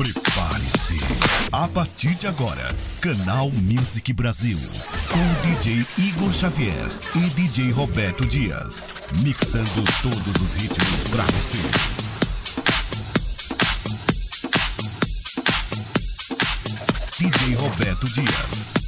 Prepare-se. A partir de agora, Canal Music Brasil. Com DJ Igor Xavier e DJ Roberto Dias. Mixando todos os ritmos pra você. DJ Roberto Dias.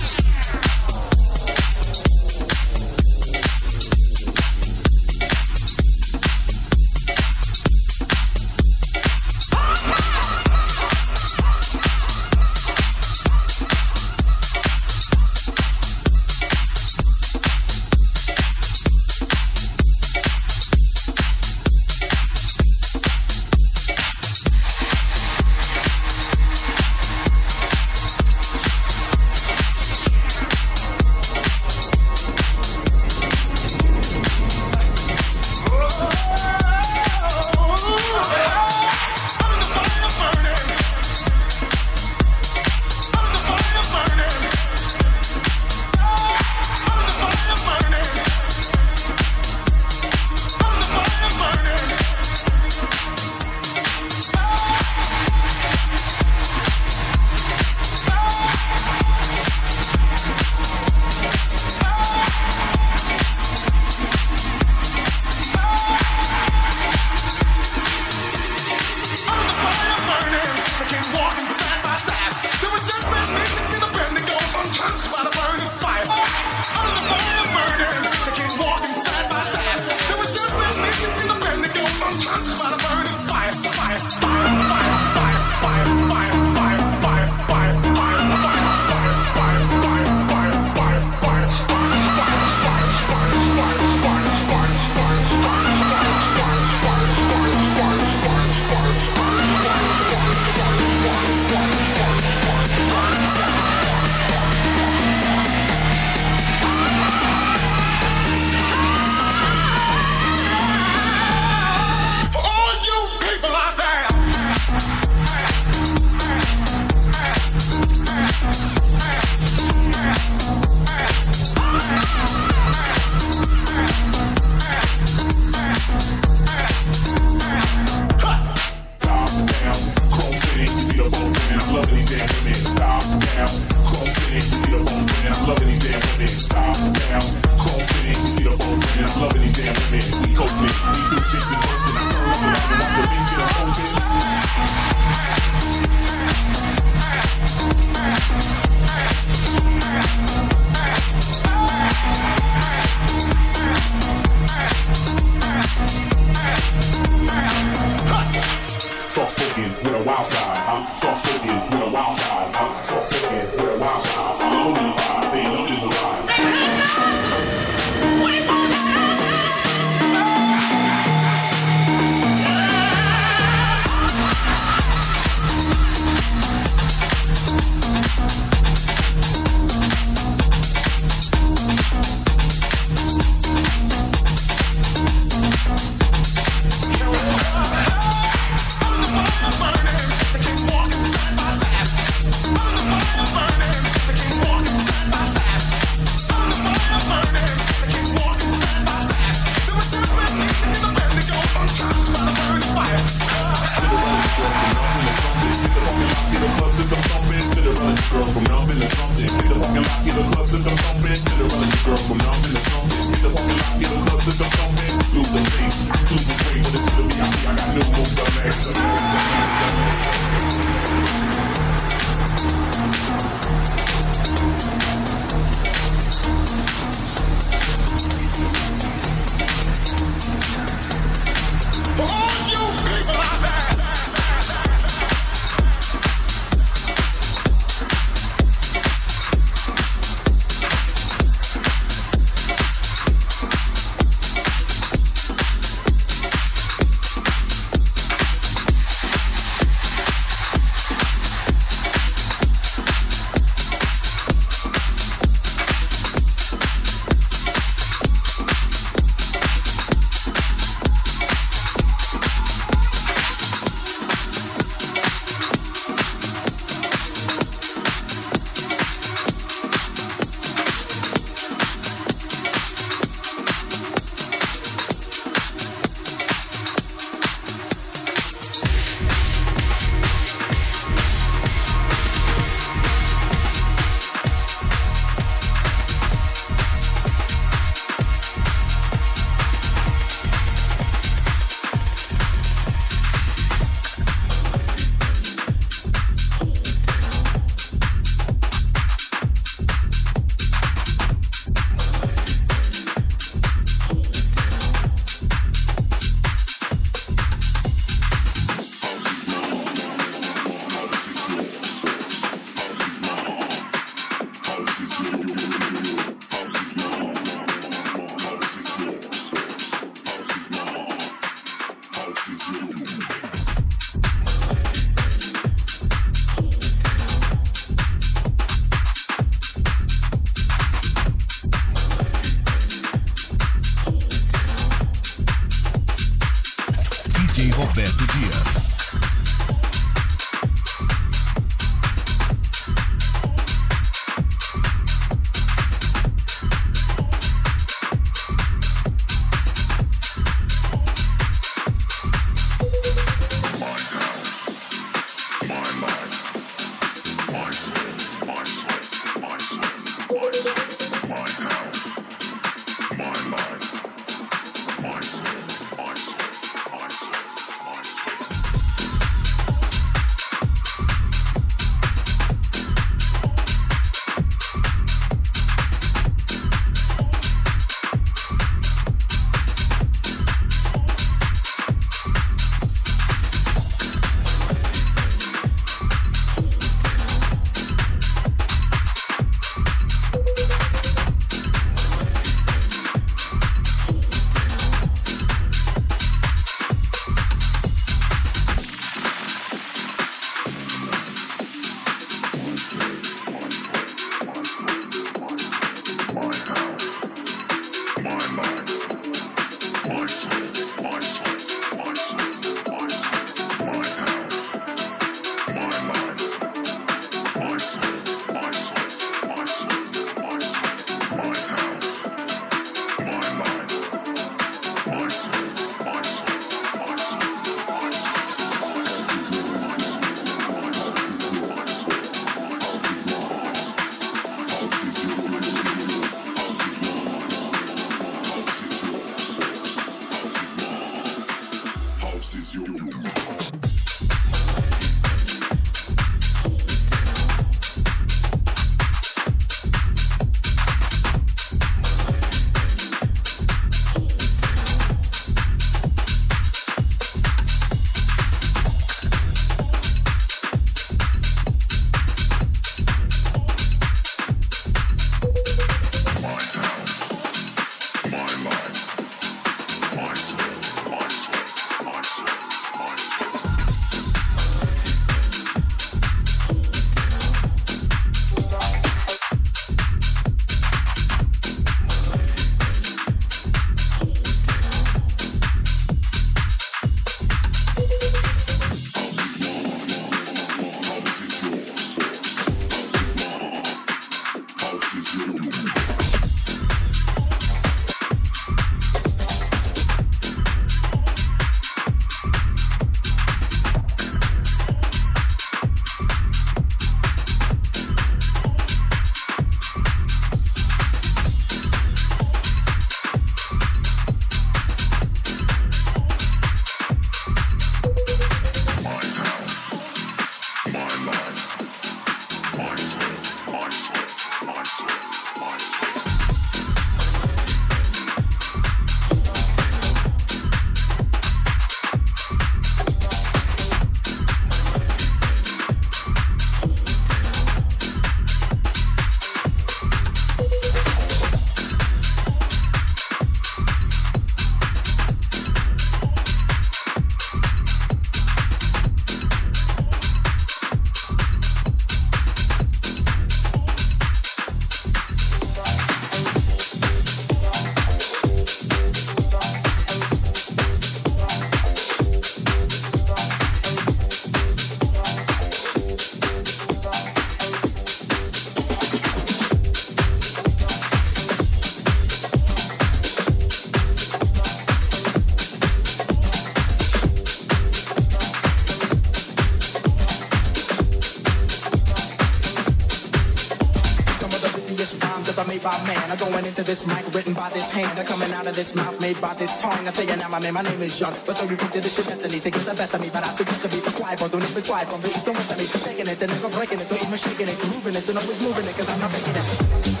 I'm going into this mic written by this hand. I'm coming out of this mouth made by this tongue. I tell you now, my man, my name is Young. But so you think that this shit destiny to get the best of me. But I suggest to be quiet, but don't even try from the east and west of me. Taking it and never breaking it, don't even shaking it, moving it, and always moving it, cause I'm not making it.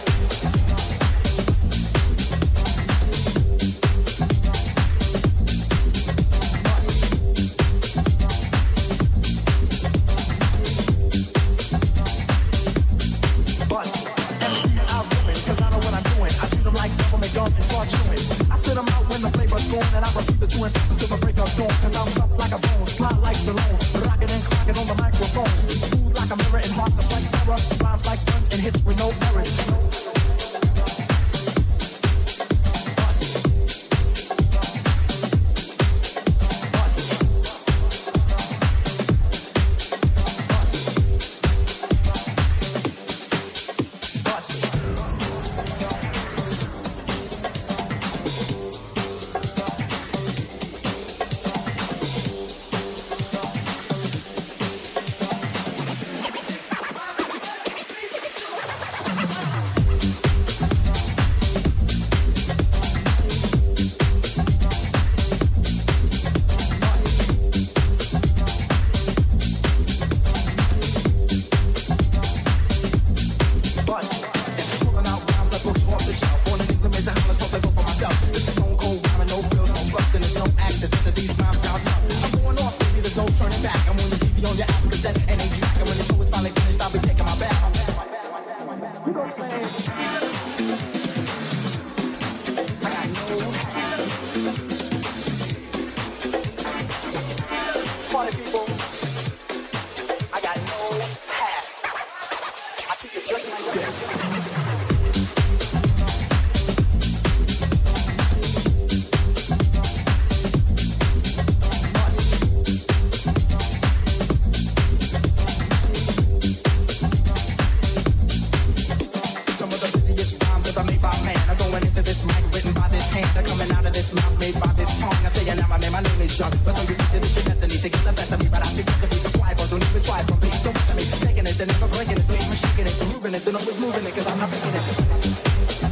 moving it because I'm not feeling it.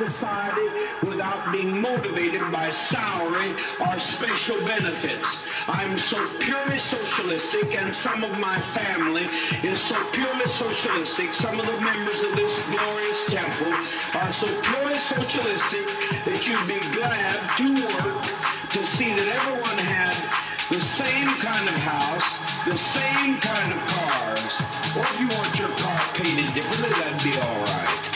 Society without being motivated by salary or special benefits. I'm so purely socialistic and some of my family is so purely socialistic. Some of the members of this glorious temple are so purely socialistic that you'd be glad to work to see that everyone had the same kind of house, the same kind of cars. Or if you want your car painted differently, that'd be. All right.